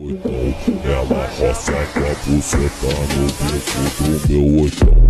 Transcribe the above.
Ela é roça com a buceta no peito do meu oitão.